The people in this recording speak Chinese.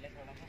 别说了哈。